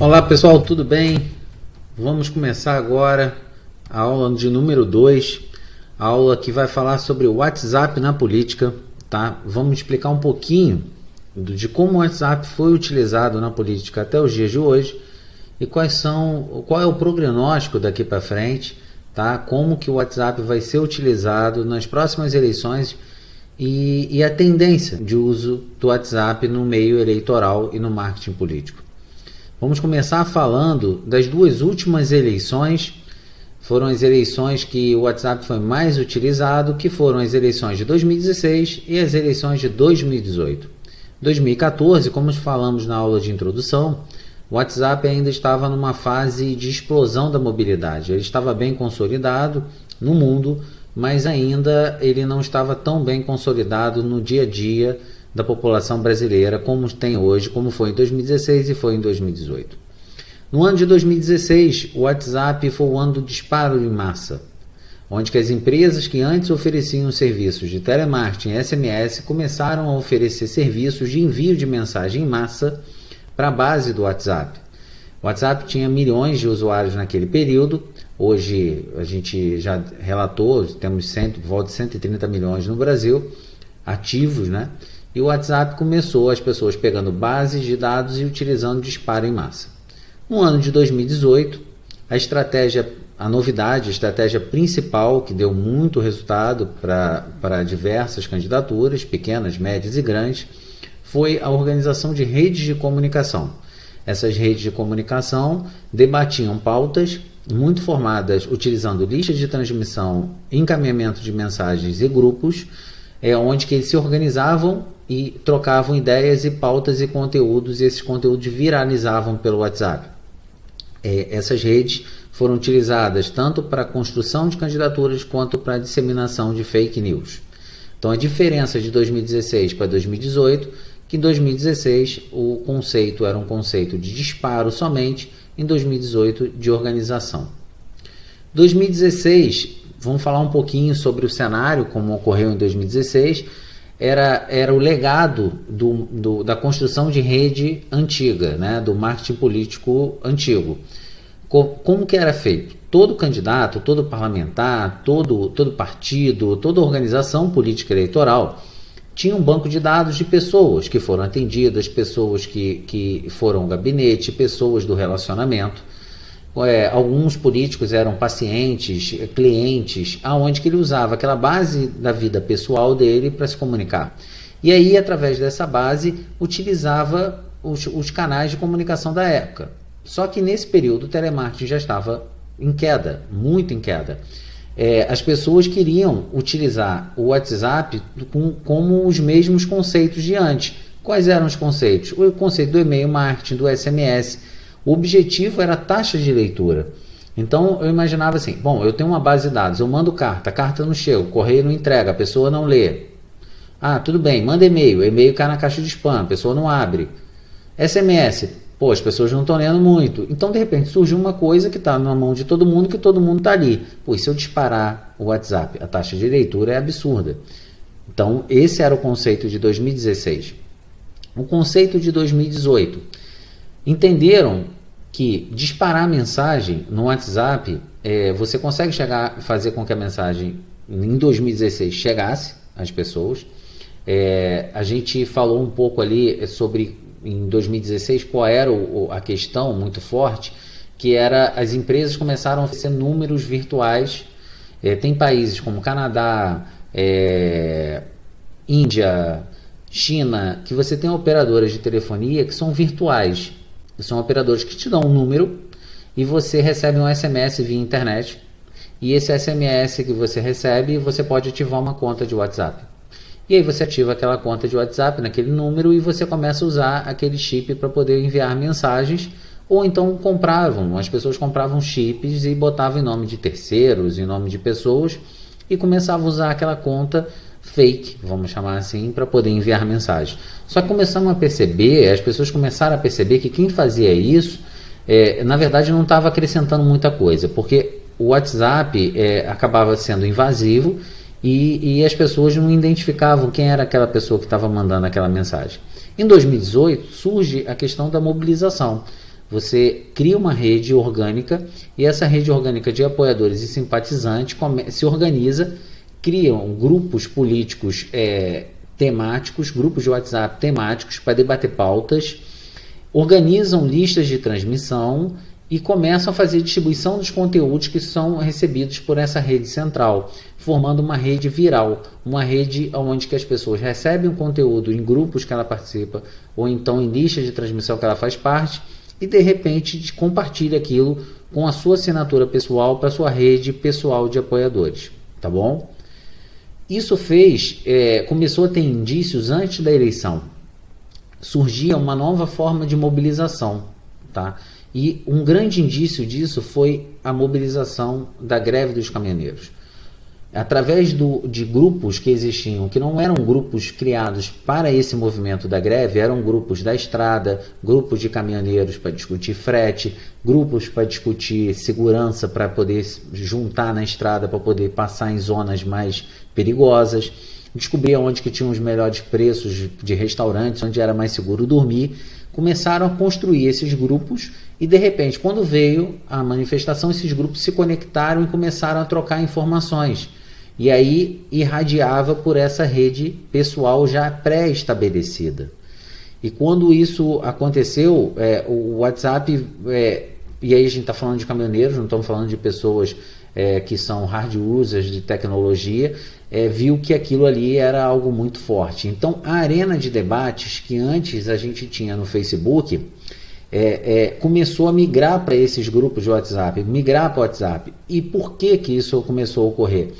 Olá pessoal, tudo bem? Vamos começar agora a aula de número 2, a aula que vai falar sobre o WhatsApp na política, tá? Vamos explicar um pouquinho de como o WhatsApp foi utilizado na política até os dias de hoje e quais são, qual é o prognóstico daqui para frente, tá? Como que o WhatsApp vai ser utilizado nas próximas eleições e, e a tendência de uso do WhatsApp no meio eleitoral e no marketing político. Vamos começar falando das duas últimas eleições. Foram as eleições que o WhatsApp foi mais utilizado, que foram as eleições de 2016 e as eleições de 2018. 2014, como falamos na aula de introdução, o WhatsApp ainda estava numa fase de explosão da mobilidade. Ele estava bem consolidado no mundo, mas ainda ele não estava tão bem consolidado no dia a dia da população brasileira como tem hoje, como foi em 2016 e foi em 2018. No ano de 2016, o WhatsApp foi o ano do disparo em massa, onde que as empresas que antes ofereciam serviços de telemarketing SMS começaram a oferecer serviços de envio de mensagem em massa para a base do WhatsApp. O WhatsApp tinha milhões de usuários naquele período. Hoje a gente já relatou, temos cento, volta de 130 milhões no Brasil ativos, né? E o WhatsApp começou as pessoas pegando bases de dados e utilizando disparo em massa. No ano de 2018, a estratégia, a novidade, a estratégia principal que deu muito resultado para diversas candidaturas, pequenas, médias e grandes, foi a organização de redes de comunicação. Essas redes de comunicação debatiam pautas muito formadas utilizando listas de transmissão, encaminhamento de mensagens e grupos, é onde que eles se organizavam e trocavam ideias e pautas e conteúdos, e esses conteúdos viralizavam pelo WhatsApp. É, essas redes foram utilizadas tanto para a construção de candidaturas quanto para a disseminação de fake news. Então, a diferença de 2016 para 2018, que em 2016 o conceito era um conceito de disparo somente, em 2018 de organização. 2016, vamos falar um pouquinho sobre o cenário como ocorreu em 2016 era, era o legado do, do, da construção de rede antiga, né, do marketing político antigo. Como, como que era feito? Todo candidato, todo parlamentar, todo, todo partido, toda organização política eleitoral tinha um banco de dados de pessoas que foram atendidas, pessoas que, que foram ao gabinete, pessoas do relacionamento é, alguns políticos eram pacientes, clientes, aonde que ele usava aquela base da vida pessoal dele para se comunicar. E aí, através dessa base, utilizava os, os canais de comunicação da época. Só que nesse período o telemarketing já estava em queda, muito em queda. É, as pessoas queriam utilizar o WhatsApp com, como os mesmos conceitos de antes. Quais eram os conceitos? O conceito do e-mail marketing, do SMS, o objetivo era a taxa de leitura. Então eu imaginava assim: bom, eu tenho uma base de dados, eu mando carta, carta não chega, o correio não entrega, a pessoa não lê. Ah, tudo bem, manda e-mail, e-mail cai na caixa de spam, a pessoa não abre. SMS, pô, as pessoas não estão lendo muito. Então, de repente, surgiu uma coisa que está na mão de todo mundo, que todo mundo está ali. Pô, se eu disparar o WhatsApp? A taxa de leitura é absurda. Então, esse era o conceito de 2016. O conceito de 2018. Entenderam que disparar mensagem no WhatsApp, é, você consegue chegar, fazer com que a mensagem em 2016 chegasse às pessoas. É, a gente falou um pouco ali sobre em 2016 qual era o, a questão muito forte, que era as empresas começaram a oferecer números virtuais. É, tem países como Canadá, é, Índia, China, que você tem operadoras de telefonia que são virtuais. São operadores que te dão um número e você recebe um SMS via internet. E esse SMS que você recebe, você pode ativar uma conta de WhatsApp. E aí você ativa aquela conta de WhatsApp naquele número e você começa a usar aquele chip para poder enviar mensagens. Ou então compravam, as pessoas compravam chips e botavam em nome de terceiros, em nome de pessoas, e começavam a usar aquela conta fake, vamos chamar assim, para poder enviar mensagem. Só que começamos a perceber, as pessoas começaram a perceber que quem fazia isso, é, na verdade, não estava acrescentando muita coisa, porque o WhatsApp é, acabava sendo invasivo e, e, as pessoas não identificavam quem era aquela pessoa que estava mandando aquela mensagem. Em 2018 surge a questão da mobilização. Você cria uma rede orgânica e essa rede orgânica de apoiadores e simpatizantes se organiza, criam grupos políticos é, temáticos, grupos de WhatsApp temáticos para debater pautas, organizam listas de transmissão e começam a fazer distribuição dos conteúdos que são recebidos por essa rede central, formando uma rede viral, uma rede onde que as pessoas recebem o conteúdo em grupos que ela participa ou então em listas de transmissão que ela faz parte e de repente compartilha aquilo com a sua assinatura pessoal para sua rede pessoal de apoiadores, tá bom? Isso fez, é, começou a ter indícios antes da eleição. Surgia uma nova forma de mobilização, tá? E um grande indício disso foi a mobilização da greve dos caminhoneiros. Através do, de grupos que existiam, que não eram grupos criados para esse movimento da greve, eram grupos da estrada, grupos de caminhoneiros para discutir frete, grupos para discutir segurança para poder juntar na estrada, para poder passar em zonas mais perigosas, descobrir onde que tinham os melhores preços de restaurantes, onde era mais seguro dormir começaram a construir esses grupos e de repente, quando veio a manifestação, esses grupos se conectaram e começaram a trocar informações. E aí irradiava por essa rede pessoal já pré-estabelecida. E quando isso aconteceu, é, o WhatsApp, é, e aí a gente está falando de caminhoneiros, não estamos falando de pessoas é, que são hard users de tecnologia, é, viu que aquilo ali era algo muito forte. Então, a arena de debates que antes a gente tinha no Facebook é, é, começou a migrar para esses grupos de WhatsApp, migrar para o WhatsApp. E por que, que isso começou a ocorrer?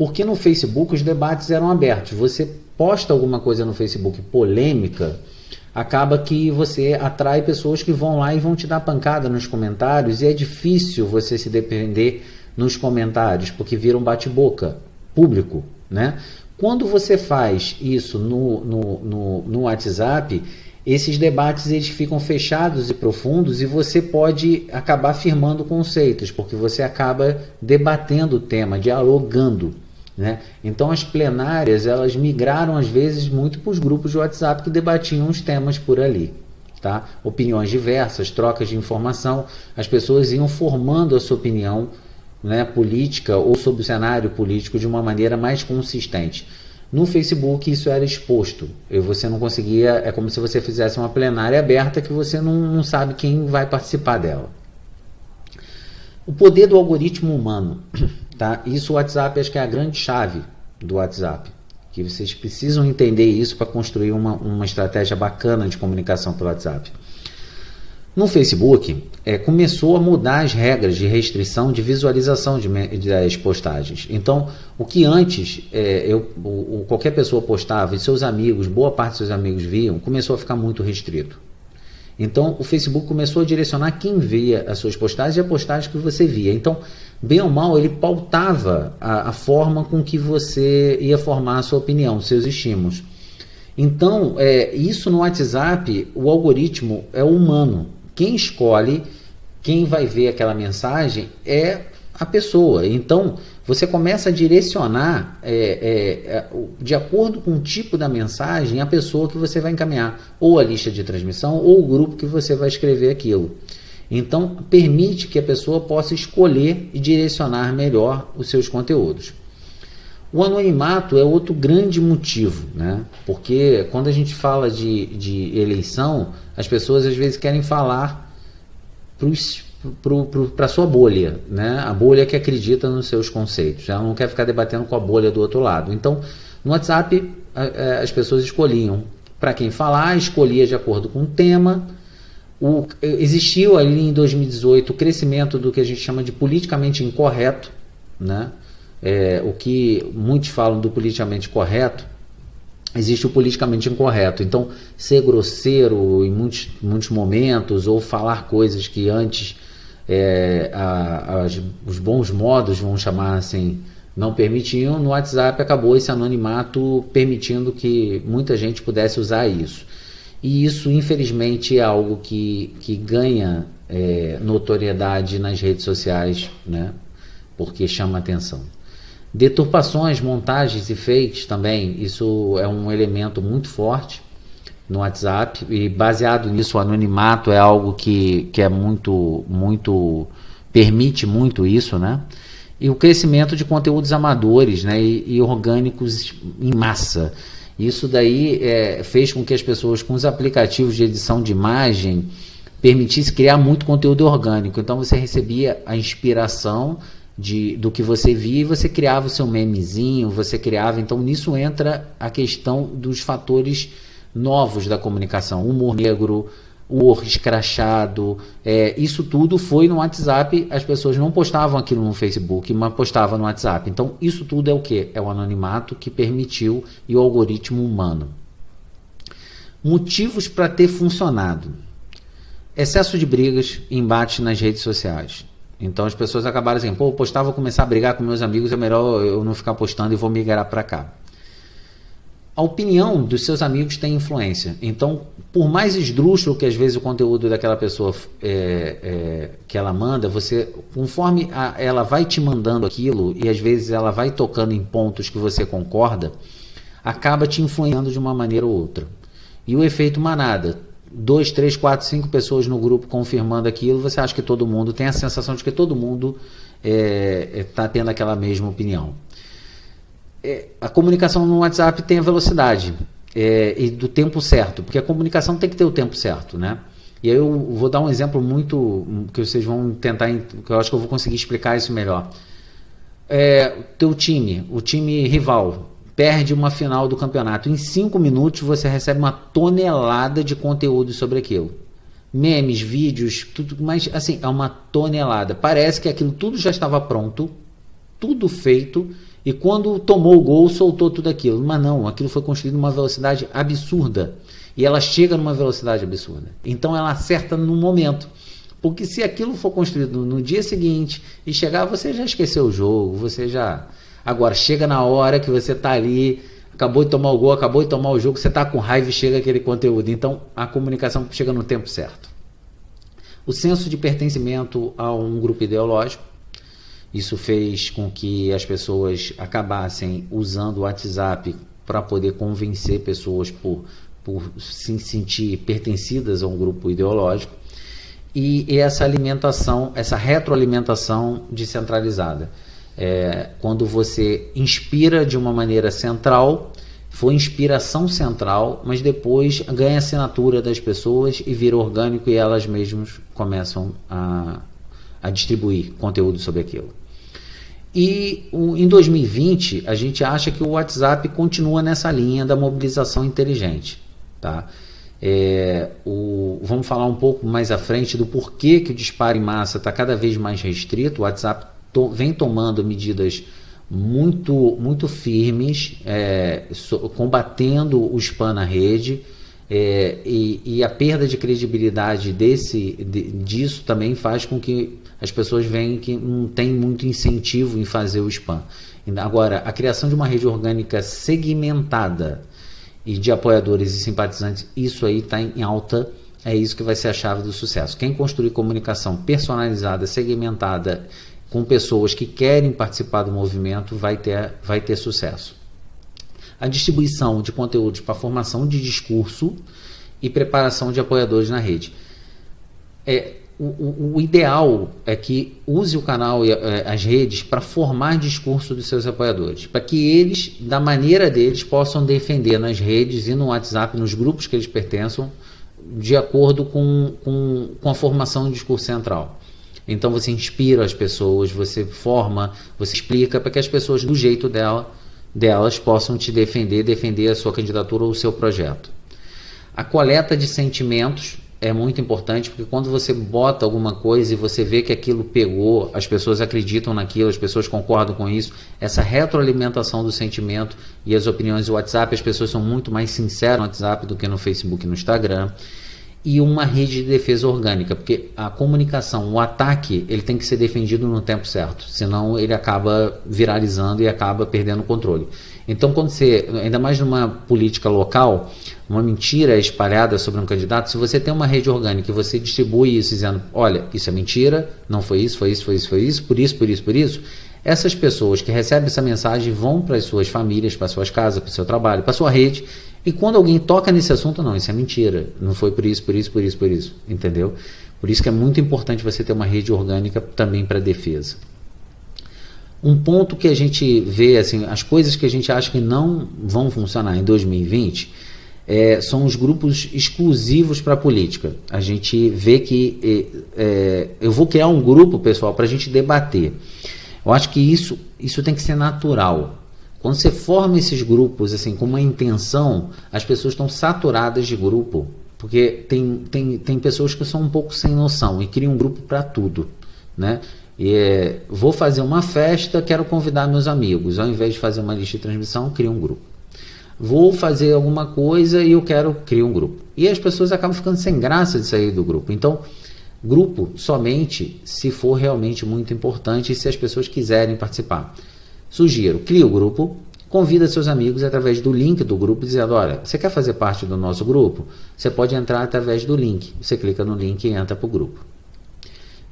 Porque no Facebook os debates eram abertos. Você posta alguma coisa no Facebook polêmica, acaba que você atrai pessoas que vão lá e vão te dar pancada nos comentários, e é difícil você se depender nos comentários, porque vira um bate-boca público, né? Quando você faz isso no, no, no, no WhatsApp, esses debates eles ficam fechados e profundos e você pode acabar afirmando conceitos, porque você acaba debatendo o tema, dialogando. Né? Então as plenárias elas migraram às vezes muito para os grupos de WhatsApp que debatiam os temas por ali. Tá? Opiniões diversas, trocas de informação, as pessoas iam formando a sua opinião né, política ou sobre o cenário político de uma maneira mais consistente. No Facebook isso era exposto. E você não conseguia. É como se você fizesse uma plenária aberta que você não, não sabe quem vai participar dela. O poder do algoritmo humano. Tá? Isso o WhatsApp acho que é a grande chave do WhatsApp. Que vocês precisam entender isso para construir uma, uma estratégia bacana de comunicação pelo WhatsApp. No Facebook, é, começou a mudar as regras de restrição de visualização de, das postagens. Então, o que antes é, eu, o, qualquer pessoa postava e seus amigos, boa parte dos seus amigos viam, começou a ficar muito restrito. Então, o Facebook começou a direcionar quem via as suas postagens e a postagem que você via. Então, bem ou mal, ele pautava a, a forma com que você ia formar a sua opinião, seus estímulos. Então, é, isso no WhatsApp, o algoritmo é humano quem escolhe quem vai ver aquela mensagem é a pessoa. Então, você começa a direcionar é, é, é, de acordo com o tipo da mensagem a pessoa que você vai encaminhar, ou a lista de transmissão, ou o grupo que você vai escrever aquilo. Então, permite que a pessoa possa escolher e direcionar melhor os seus conteúdos. O anonimato é outro grande motivo, né? porque quando a gente fala de, de eleição, as pessoas às vezes querem falar para a sua bolha, né? a bolha que acredita nos seus conceitos, ela não quer ficar debatendo com a bolha do outro lado. Então, no WhatsApp, as pessoas escolhiam para quem falar, escolhia de acordo com o tema. O, existiu ali em 2018 o crescimento do que a gente chama de politicamente incorreto, né? é, o que muitos falam do politicamente correto, existe o politicamente incorreto. Então, ser grosseiro em muitos, muitos momentos ou falar coisas que antes é, a, a, os bons modos, vamos chamar assim, não permitiam, no WhatsApp acabou esse anonimato permitindo que muita gente pudesse usar isso. E isso, infelizmente, é algo que, que ganha é, notoriedade nas redes sociais, né? porque chama atenção. Deturpações, montagens e fakes também, isso é um elemento muito forte. No WhatsApp e baseado nisso o anonimato é algo que, que é muito muito permite muito isso, né? E o crescimento de conteúdos amadores, né? E, e orgânicos em massa. Isso daí é, fez com que as pessoas com os aplicativos de edição de imagem permitisse criar muito conteúdo orgânico. Então você recebia a inspiração de, do que você via e você criava o seu memezinho, você criava. Então nisso entra a questão dos fatores novos da comunicação, humor negro, humor escrachado, é, isso tudo foi no WhatsApp, as pessoas não postavam aquilo no Facebook, mas postavam no WhatsApp. Então, isso tudo é o que? É o anonimato que permitiu e o algoritmo humano. Motivos para ter funcionado. Excesso de brigas, embate nas redes sociais. Então as pessoas acabaram assim, pô, postar, vou começar a brigar com meus amigos, é melhor eu não ficar postando e vou migrar para cá a opinião dos seus amigos tem influência. Então, por mais esdrúxulo que às vezes o conteúdo daquela pessoa é, é, que ela manda, você, conforme a, ela vai te mandando aquilo e às vezes ela vai tocando em pontos que você concorda, acaba te influenciando de uma maneira ou outra. E o efeito manada, dois, três, quatro, cinco pessoas no grupo confirmando aquilo, você acha que todo mundo tem a sensação de que todo mundo está é, é tá tendo aquela mesma opinião é, a comunicação no WhatsApp tem a velocidade é, e do tempo certo, porque a comunicação tem que ter o tempo certo, né? E aí eu vou dar um exemplo muito que vocês vão tentar, que eu acho que eu vou conseguir explicar isso melhor. É, teu time, o time rival, perde uma final do campeonato. Em cinco minutos você recebe uma tonelada de conteúdo sobre aquilo. Memes, vídeos, tudo, mas assim, é uma tonelada. Parece que aquilo tudo já estava pronto, tudo feito e quando tomou o gol, soltou tudo aquilo. Mas não, aquilo foi construído numa velocidade absurda. E ela chega numa velocidade absurda. Então ela acerta no momento. Porque se aquilo for construído no dia seguinte e chegar, você já esqueceu o jogo, você já. Agora, chega na hora que você está ali, acabou de tomar o gol, acabou de tomar o jogo, você está com raiva e chega aquele conteúdo. Então a comunicação chega no tempo certo. O senso de pertencimento a um grupo ideológico isso fez com que as pessoas acabassem usando o WhatsApp para poder convencer pessoas por, por se sentir pertencidas a um grupo ideológico. E, e essa alimentação, essa retroalimentação descentralizada. É, quando você inspira de uma maneira central, foi inspiração central, mas depois ganha assinatura das pessoas e vira orgânico e elas mesmas começam a, a distribuir conteúdo sobre aquilo. E o, em 2020, a gente acha que o WhatsApp continua nessa linha da mobilização inteligente. Tá? É, o, vamos falar um pouco mais à frente do porquê que o disparo em massa está cada vez mais restrito. O WhatsApp to, vem tomando medidas muito, muito firmes, é, so, combatendo o spam na rede. É, e, e, a perda de credibilidade desse, de, disso também faz com que as pessoas veem que não tem muito incentivo em fazer o spam. Agora, a criação de uma rede orgânica segmentada e de apoiadores e simpatizantes, isso aí está em alta, é isso que vai ser a chave do sucesso. Quem construir comunicação personalizada, segmentada, com pessoas que querem participar do movimento, vai ter, vai ter sucesso. A distribuição de conteúdos para formação de discurso e preparação de apoiadores na rede. É, o, o, ideal é que use o canal e é, as redes para formar discurso dos seus apoiadores, para que eles, da maneira deles, possam defender nas redes e no WhatsApp, nos grupos que eles pertençam, de acordo com, com, com a formação do discurso central. Então você inspira as pessoas, você forma, você explica para que as pessoas, do jeito dela, delas, possam te defender, defender a sua candidatura ou o seu projeto. A coleta de sentimentos é muito importante porque quando você bota alguma coisa e você vê que aquilo pegou, as pessoas acreditam naquilo, as pessoas concordam com isso, essa retroalimentação do sentimento e as opiniões do WhatsApp, as pessoas são muito mais sinceras no WhatsApp do que no Facebook e no Instagram. E uma rede de defesa orgânica, porque a comunicação, o ataque, ele tem que ser defendido no tempo certo, senão ele acaba viralizando e acaba perdendo o controle. Então, quando você, ainda mais numa política local, uma mentira espalhada sobre um candidato, se você tem uma rede orgânica e você distribui isso dizendo, olha, isso é mentira, não foi isso, foi isso, foi isso, foi isso, por isso, por isso, por isso, Essas pessoas que recebem essa mensagem vão para as suas famílias, para suas casas, para o seu trabalho, para sua rede. E quando alguém toca nesse assunto, não, isso é mentira. Não foi por isso, por isso, por isso, por isso. Entendeu? Por isso que é muito importante você ter uma rede orgânica também para defesa. Um ponto que a gente vê, assim, as coisas que a gente acha que não vão funcionar em 2020 é, são os grupos exclusivos para a política. A gente vê que é, eu vou criar um grupo, pessoal, para a gente debater. Eu acho que isso, isso tem que ser natural. Quando você forma esses grupos assim com uma intenção, as pessoas estão saturadas de grupo, porque tem, tem, tem pessoas que são um pouco sem noção e criam um grupo para tudo, né? E é, vou fazer uma festa, quero convidar meus amigos. Ao invés de fazer uma lista de transmissão, crio um grupo. Vou fazer alguma coisa e eu quero criar um grupo. E as pessoas acabam ficando sem graça de sair do grupo. Então, grupo somente se for realmente muito importante e se as pessoas quiserem participar. Sugiro, crie o grupo, convida seus amigos através do link do grupo, dizendo: olha, você quer fazer parte do nosso grupo? Você pode entrar através do link. Você clica no link e entra para o grupo.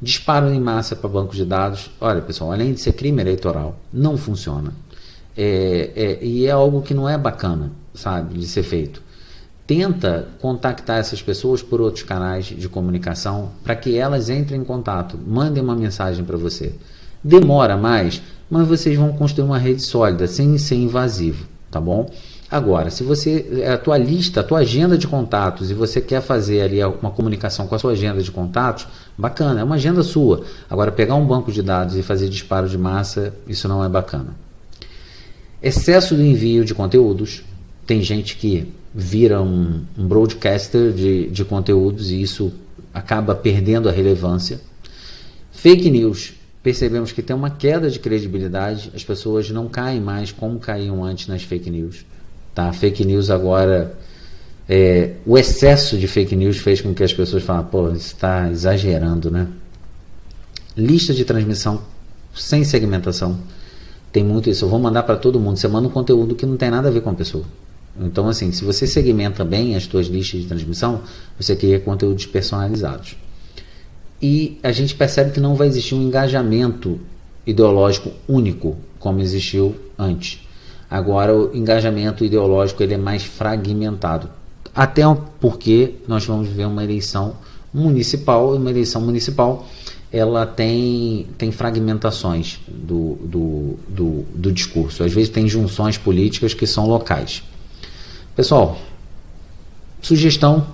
Disparo em massa para bancos de dados. Olha, pessoal, além de ser crime eleitoral, não funciona. É, é, e é algo que não é bacana, sabe, de ser feito. Tenta contactar essas pessoas por outros canais de comunicação para que elas entrem em contato, mandem uma mensagem para você. Demora mais, mas vocês vão construir uma rede sólida, sem ser invasivo, tá bom? Agora, se você a tua lista, a tua agenda de contatos e você quer fazer ali uma comunicação com a sua agenda de contatos, bacana, é uma agenda sua. Agora, pegar um banco de dados e fazer disparo de massa, isso não é bacana. Excesso de envio de conteúdos. Tem gente que vira um, um broadcaster de, de conteúdos e isso acaba perdendo a relevância. Fake news. Percebemos que tem uma queda de credibilidade, as pessoas não caem mais como caíam antes nas fake news. Tá? Fake news agora. É, o excesso de fake news fez com que as pessoas falem, pô, está exagerando, né? Lista de transmissão sem segmentação. Tem muito isso. Eu vou mandar para todo mundo. Você manda um conteúdo que não tem nada a ver com a pessoa. Então, assim, se você segmenta bem as suas listas de transmissão, você cria conteúdos personalizados. E a gente percebe que não vai existir um engajamento ideológico único, como existiu antes. Agora o engajamento ideológico ele é mais fragmentado. Até porque nós vamos ver uma eleição municipal, e uma eleição municipal ela tem, tem fragmentações do, do, do, do discurso. Às vezes tem junções políticas que são locais. Pessoal, sugestão: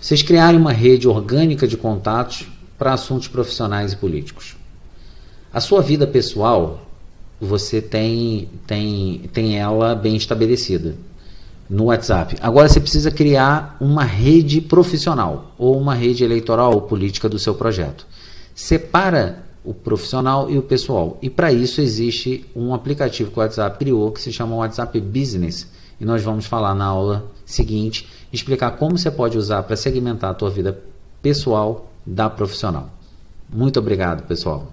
vocês criarem uma rede orgânica de contatos para assuntos profissionais e políticos. A sua vida pessoal você tem, tem, tem ela bem estabelecida no WhatsApp. Agora você precisa criar uma rede profissional ou uma rede eleitoral ou política do seu projeto. Separa o profissional e o pessoal. E para isso existe um aplicativo que o WhatsApp criou que se chama WhatsApp Business. E nós vamos falar na aula seguinte, explicar como você pode usar para segmentar a tua vida pessoal da profissional. Muito obrigado, pessoal.